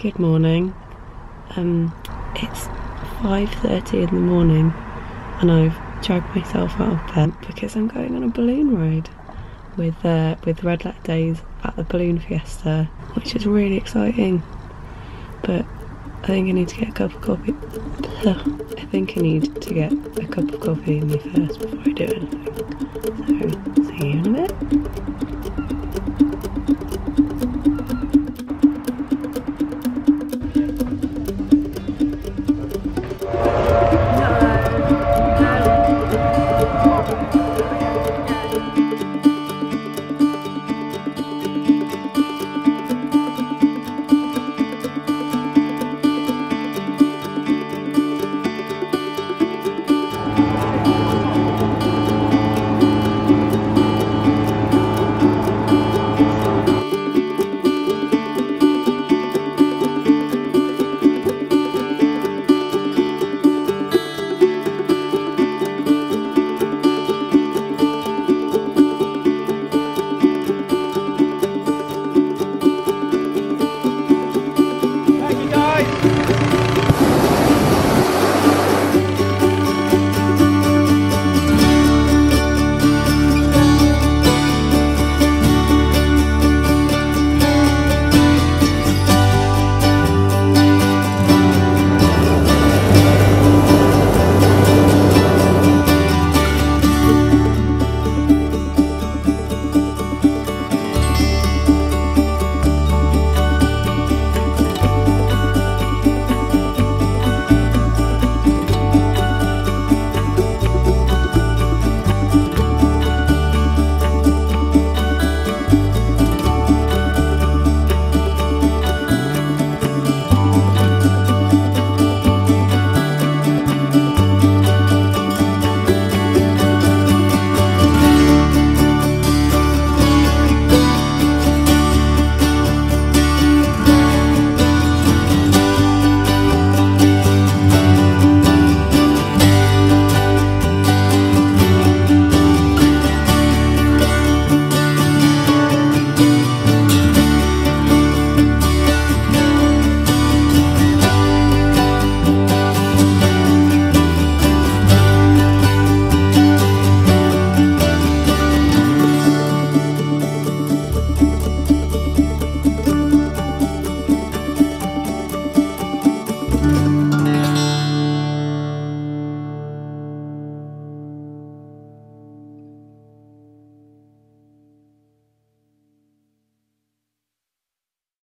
Good morning. Um, it's 5.30 in the morning and I've dragged myself out of bed because I'm going on a balloon ride with uh, with Red Letter Days at the Balloon Fiesta, which is really exciting. But I think I need to get a cup of coffee. I think I need to get a cup of coffee in me first before I do anything.